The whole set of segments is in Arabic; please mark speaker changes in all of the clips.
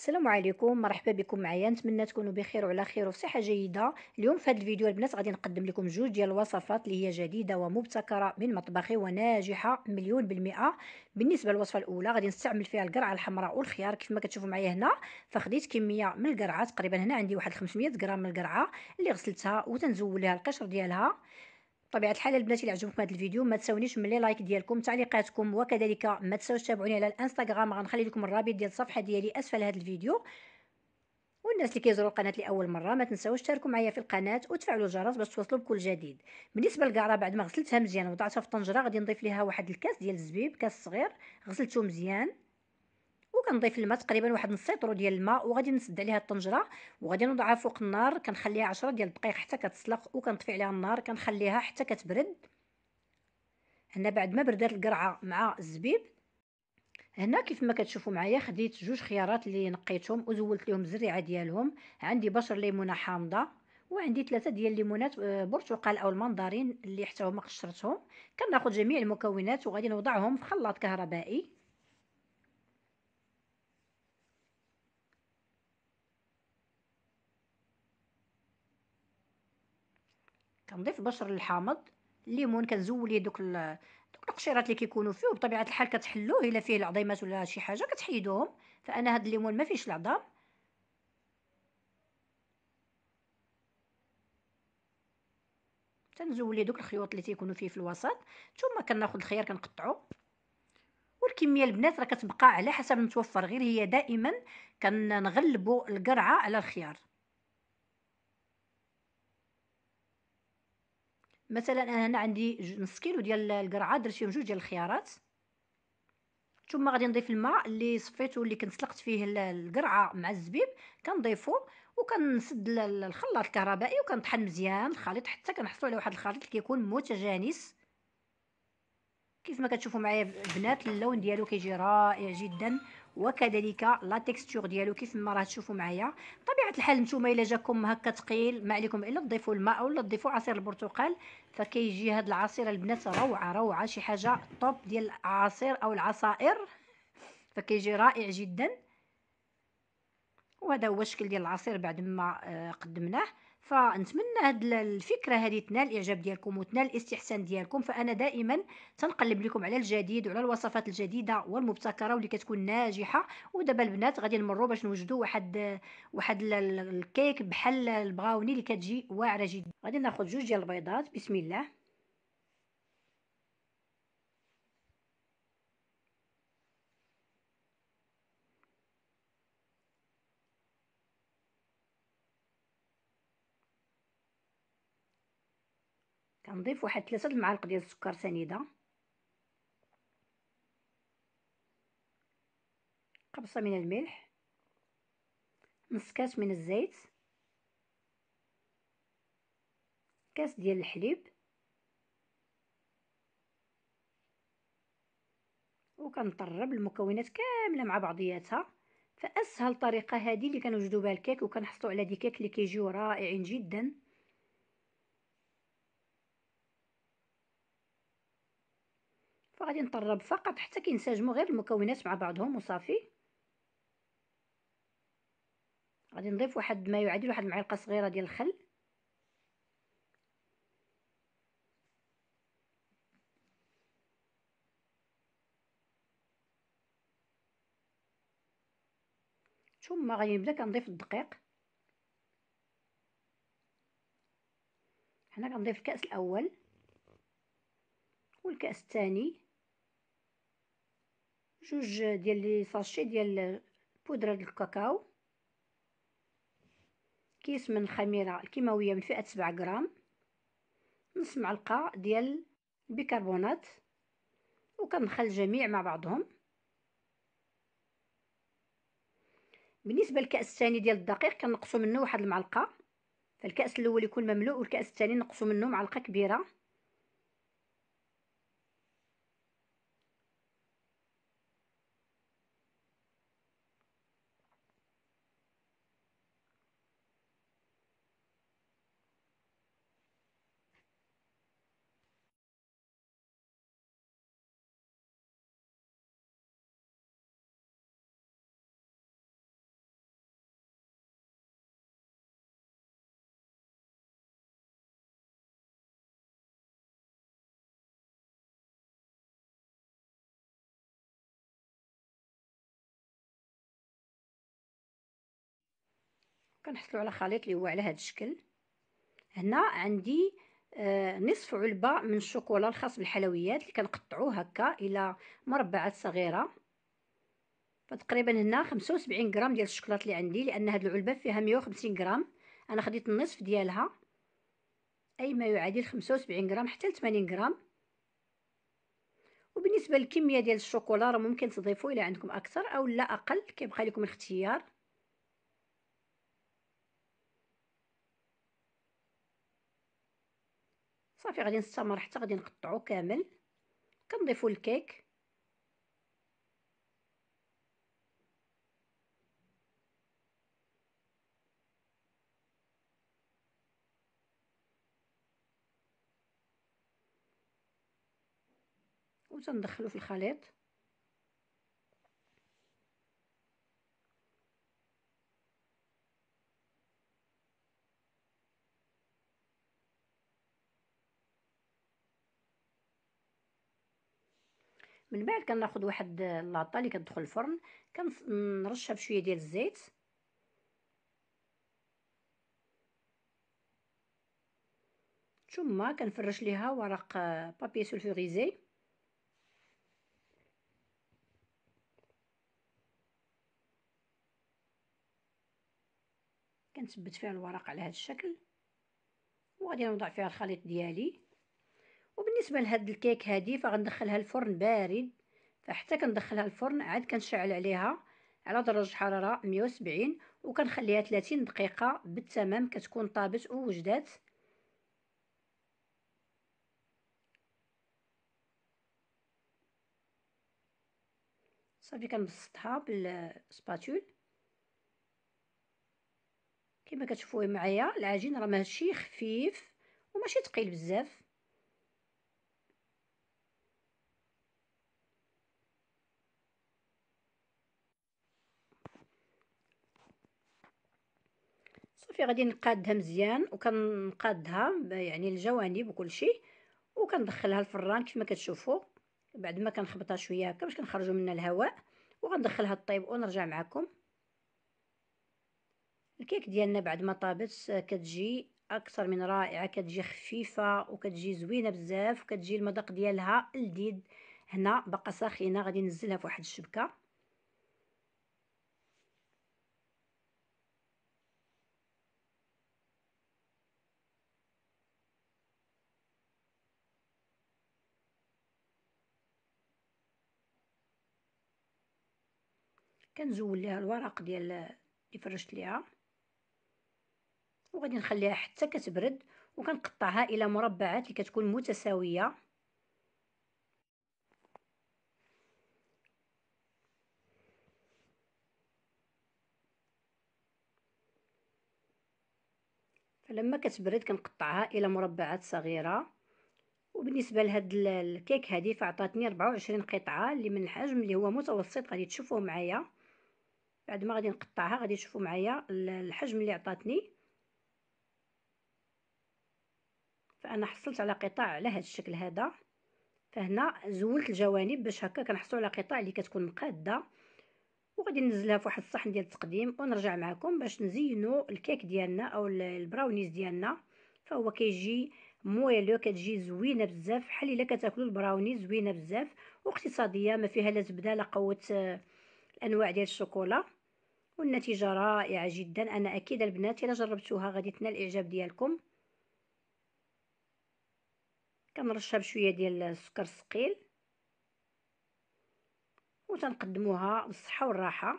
Speaker 1: السلام عليكم مرحبا بكم معايا. نتمنى تكونوا بخير وعلى خير وفي صحة جيدة. اليوم في هذا الفيديو البنات غادي نقدم لكم جوج ديال الوصفات اللي هي جديدة ومبتكرة من مطبخي وناجحة مليون بالمئة. بالنسبة للوصفة الأولى غادي نستعمل فيها القرعة الحمراء والخيار. كيف ما كتشوفوا معايا هنا فخديت كمية من القرعه تقريبا هنا عندي واحد 500 غرام من القرعة اللي غسلتها وتنزول لها القشر ديالها. بطبيعة الحال البنات اللي عجبكم هذا الفيديو ما تساونيش من لي لايك ديالكم تعليقاتكم وكذلك ما تنساوش تتابعوني على الانستغرام غنخلي لكم الرابط ديال الصفحة ديالي أسفل هذا الفيديو. والناس اللي كيزوروا القناة لأول مرة ما تنساوش تشاركوا معايا في القناة وتفعلوا الجرس باش توصلوا بكل جديد. بالنسبة للقعره بعد ما غسلتها مزيان وضعتها في الطنجره غادي نضيف ليها واحد الكاس ديال الزبيب كاس صغير غسلته مزيان. وكنضيف الماء تقريبا واحد نص لتر ديال الماء وغادي نسد عليها الطنجرة وغادي نوضعها فوق النار كنخليها 10 ديال الدقائق حتى كتسلق وكنطفي عليها النار كنخليها حتى كتبرد. هنا بعد ما بردات القرعة مع الزبيب هنا كيف ما كتشوفوا معايا خديت جوج خيارات اللي نقيتهم وزولت لهم الزريعة ديالهم. عندي بشر ليمونة حامضة وعندي ثلاثة ديال الليمونات آه، برتقال أو المندرين اللي حتى هما قشرتهم. كناخذ جميع المكونات وغادي نوضعهم في خلاط كهربائي. كنضيف بشر الحامض الليمون كنزول ليه دوك دوك القشيرات اللي كيكونوا فيه وبطبيعة الحال كتحلوه إلا فيه العظيمات ولا شي حاجة كتحيدوهم. فأنا هاد الليمون ما فيهش العظام. تنزول ليه دوك الخيوط اللي تيكونوا فيه في الوسط. ثم كناخذ الخيار كنقطعو. والكمية البنات راه كتبقى على حسب المتوفر غير هي دائما كنغلبوا القرعة على الخيار. مثلا أنا هنا عندي نص كيلو ديال القرعة درت فيهم جوج ديال الخيارات. ثم غادي نضيف الماء اللي صفيته اللي كنت سلقت فيه القرعة مع الزبيب. كنضيفو وكنسد الخلاط الكهربائي وكنطحن مزيان الخليط حتى كنحصلوا على واحد الخليط اللي كيكون متجانس. كيف ما كتشوفوا معايا البنات اللون ديالو كيجي رائع جدا. وكذلك لا تيكستور ديالو كيف ما راه تشوفوا معايا. بطبيعه الحال نتوما إلا جاكم هكا ثقيل ما عليكم إلا تضيفوا الماء ولا تضيفوا عصير البرتقال فكيجي هذا العصير البنات روعة روعة شي حاجة طوب ديال العصير أو العصائر. فكيجي رائع جدا. وهذا هو الشكل ديال العصير بعد ما آه، قدمناه. فنتمنى هاد الفكرة هذه تنال الإعجاب ديالكم وتنال الاستحسان ديالكم. فأنا دائما تنقلب لكم على الجديد وعلى الوصفات الجديدة والمبتكرة واللي كتكون ناجحة. ودابا البنات غادي نمروا باش نوجدوا واحد واحد الكيك بحال البراوني اللي كتجي واعرة جدا. غادي ناخذ جوج ديال البيضات. بسم الله. كنضيف واحد ثلاثة المعالق ديال السكر سنيدة. قبصة من الملح. نص كاس من الزيت. كاس ديال الحليب. وكنطرب المكونات كاملة مع بعضياتها. فأسهل طريقة هذه اللي كنوجدوا بها الكيك وكنحصلوا على دي كيك اللي كيجيو رائعين جدا. فغادي نطرب فقط حتى كينسجموا غير المكونات مع بعضهم وصافي. غادي نضيف واحد ما يعادل واحد المعلقة صغيرة ديال الخل. ثم غادي نبدأ كنضيف الدقيق. هنا كنضيف الكأس الأول والكأس الثاني. جوج ديال les sachets ديال بودرة الكاكاو. كيس من الخميره الكيماويه من فئة 7 غرام. نص معلقة ديال البيكربونات وكنخلط الجميع مع بعضهم. بالنسبة للكأس الثاني ديال الدقيق كنقصوا منه واحد المعلقة. فالكأس الأول يكون مملوء والكأس الثاني نقصوا منه معلقة كبيرة. كنحصلوا على خليط اللي هو على هذا الشكل. هنا عندي آه نصف علبة من الشوكولا الخاص بالحلويات اللي كنقطعوه هكا إلى مربعات صغيرة. فتقريبا هنا 75 غرام ديال الشوكولات اللي عندي لأن هذه العلبة فيها 150 غرام. أنا خديت النصف ديالها. أي ما يعادل 75 غرام حتى ل 80 غرام. وبالنسبة للكمية ديال الشوكولا راه ممكن تضيفوا إلى عندكم أكثر أو لا أقل كيبقى لكم الاختيار. صافي غادي نستمر حتى غادي نقطعو كامل. كنضيفو الكيك. وتندخلو في الخليط. من بعد كناخذ واحد لاطه اللي كتدخل الفرن كنرشها بشوية ديال الزيت. ثم كنفرش ليها ورق بابي سولفوريزي كنثبت فيها الورق على هذا الشكل وغادي نوضع فيها الخليط ديالي. وبالنسبة لهاد الكيك هادي فغندخلها الفرن بارد فحتى كندخلها الفرن عاد كنشعل عليها على درجة حرارة 170 وكنخليها 30 دقيقة بالتمام كتكون طابت ووجدات. صافي كنبسطها بالسباتول. كما كتشوفوا معايا العجين راه ماشي خفيف وماشي ثقيل بزاف. صافي غادي نقادها مزيان وكنقادها يعني الجوانب وكل شيء وكندخلها الفران كيف ما كتشوفوا. بعد ما كنخبطها شوية هكا باش كنخرجوا منها الهواء وغندخلها طيب ونرجع معكم الكيك ديالنا بعد ما طابت كتجي أكثر من رائعة كتجي خفيفة وكتجي زوينة بزاف وكتجي المذاق ديالها لذيذ. هنا باقا ساخنة غادي ننزلها في واحد الشبكة. كنزول ليها الورق ديال اللي فرشت ليها. وغادي نخليها حتى كتبرد وكنقطعها إلى مربعات اللي كتكون متساوية. فلما كتبرد كنقطعها إلى مربعات صغيرة. وبالنسبة لهاد الكيك هذه فعطاتني 24 قطعة اللي من الحجم اللي هو متوسط غادي تشوفوه معايا. بعد ما غادي نقطعها غادي تشوفوا معايا الحجم اللي عطاتني. فأنا حصلت على قطع على هذا الشكل هذا. فهنا زولت الجوانب باش هكا كنحصلوا على قطع اللي كتكون مقادة. وغادي ننزلها في واحد الصحن ديال التقديم ونرجع معكم باش نزينوا الكيك ديالنا أو البراونيز ديالنا. فهو كيجي moelleux كتجي زوينة بزاف بحال إلا كتاكلوا البراونيز زوينة بزاف. واقتصادية ما فيها لا زبدة لا قوة الأنواع ديال الشوكولا والنتيجة رائعة جدا. أنا أكيد البنات إلا جربتوها غادي تنال الإعجاب ديالكم. كنرشها بشويه ديال السكر الثقيل. وتنقدموها بالصحة والراحة.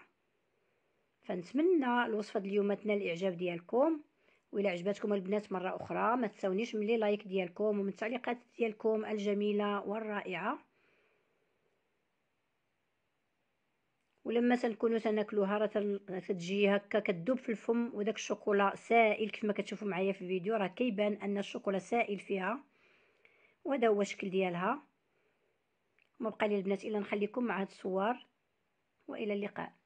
Speaker 1: فنتمنى الوصفة اليوم تنال الإعجاب ديالكم. وإلا عجبتكم البنات مرة أخرى ما تنساونيش من لي لايك ديالكم ومن التعليقات ديالكم الجميلة والرائعة. ولما تنكونوا تناكلوها راه كتجي هكا كتذوب في الفم وداك الشوكولا سائل كيف ما كتشوفوا معايا في الفيديو راه كيبان أن الشوكولا سائل فيها. وهذا هو الشكل ديالها. ما بقى لي البنات إلا نخليكم مع هاد الصور. وإلى اللقاء.